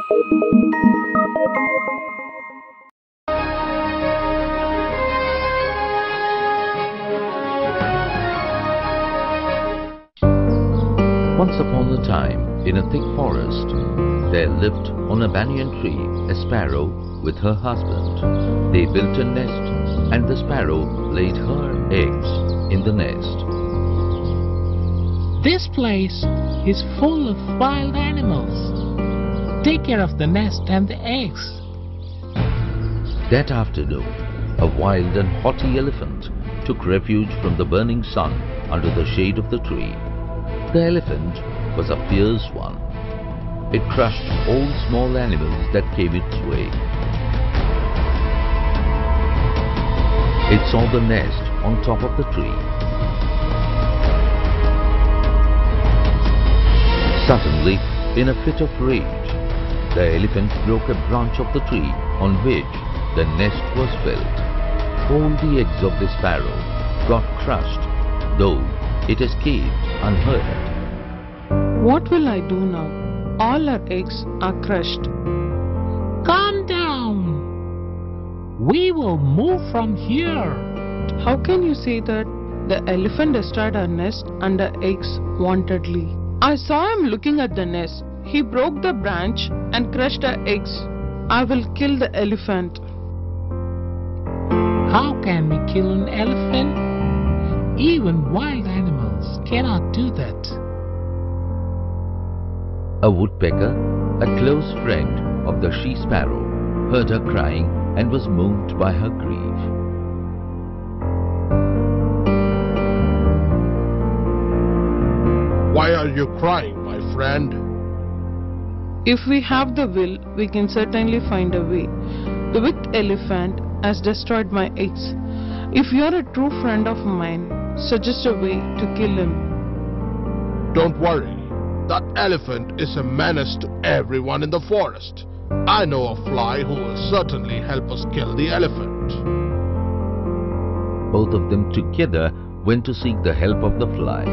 Once upon a time, in a thick forest, there lived on a banyan tree a sparrow with her husband. They built a nest and the sparrow laid her eggs in the nest. This place is full of wild animals. Take care of the nest and the eggs. That afternoon, a wild and haughty elephant took refuge from the burning sun under the shade of the tree. The elephant was a fierce one. It crushed all small animals that came its way. It saw the nest on top of the tree. Suddenly, in a fit of rage, the elephant broke a branch of the tree on which the nest was built. All the eggs of the sparrow got crushed, though it escaped unhurt. What will I do now? All our eggs are crushed. Calm down. We will move from here. How can you say that? The elephant destroyed our nest and our eggs wantedly. I saw him looking at the nest. He broke the branch and crushed our eggs. I will kill the elephant. How can we kill an elephant? Even wild animals cannot do that. A woodpecker, a close friend of the she sparrow, heard her crying and was moved by her grief. Why are you crying, my friend? If we have the will, we can certainly find a way. The wicked elephant has destroyed my eggs. If you are a true friend of mine, suggest a way to kill him. Don't worry. That elephant is a menace to everyone in the forest. I know a fly who will certainly help us kill the elephant. Both of them together went to seek the help of the fly.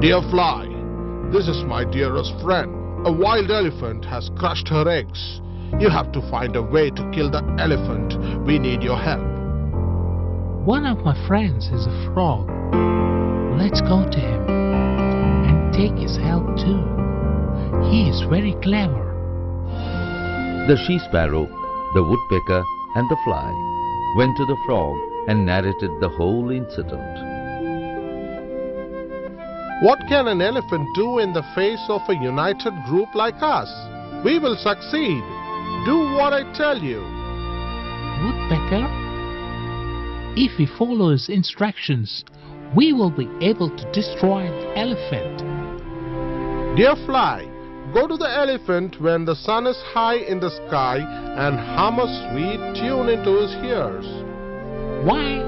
Dear fly, this is my dearest friend. A wild elephant has crushed her eggs. You have to find a way to kill the elephant. We need your help. One of my friends is a frog. Let's go to him and take his help too. He is very clever. The she sparrow, the woodpecker, and the fly went to the frog and narrated the whole incident. What can an elephant do in the face of a united group like us? We will succeed. Do what I tell you. Woodpecker, if we follow his instructions, we will be able to destroy the elephant. Dear fly, go to the elephant when the sun is high in the sky and hum a sweet tune into his ears. Why?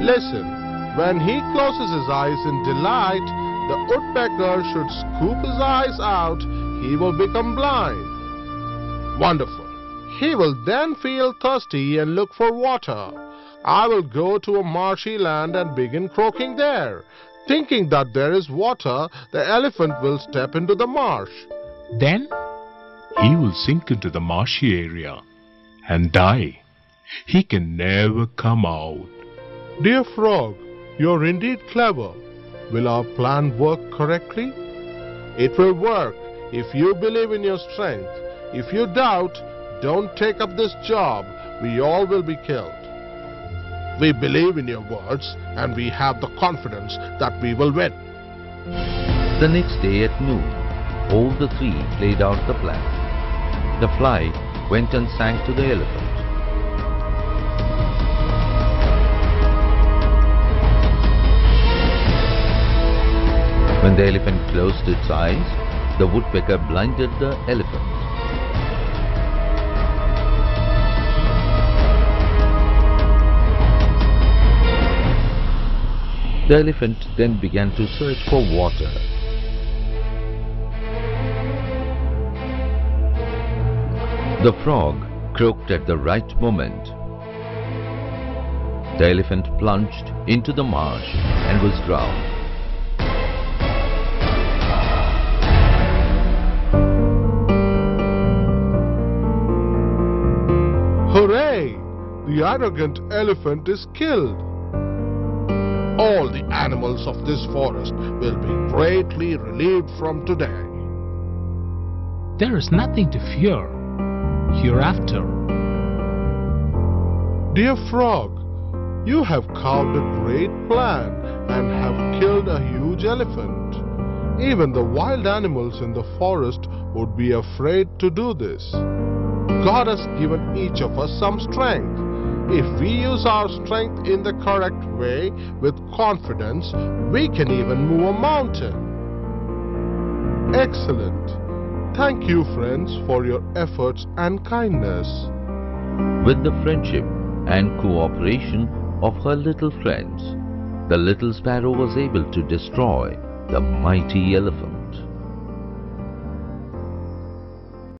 Listen, when he closes his eyes in delight, the woodpecker should scoop his eyes out, he will become blind. Wonderful. He will then feel thirsty and look for water. I will go to a marshy land and begin croaking there. Thinking that there is water, the elephant will step into the marsh. Then He will sink into the marshy area and die. He can never come out. Dear frog, you're indeed clever. Will our plan work correctly? It will work if you believe in your strength. If you doubt, don't take up this job. We all will be killed. We believe in your words and we have the confidence that we will win. The next day at noon, all the three played out the plan. The fly went and sang to the elephant. When the elephant closed its eyes, the woodpecker blinded the elephant. The elephant then began to search for water. The frog croaked at the right moment. The elephant plunged into the marsh and was drowned. The arrogant elephant is killed. All the animals of this forest will be greatly relieved from today. There is nothing to fear hereafter. Dear Frog, you have carved a great plan and have killed a huge elephant. Even the wild animals in the forest would be afraid to do this. God has given each of us some strength. If we use our strength in the correct way with confidence, we can even move a mountain. Excellent. Thank you, friends, for your efforts and kindness. With the friendship and cooperation of her little friends, the little sparrow was able to destroy the mighty elephant.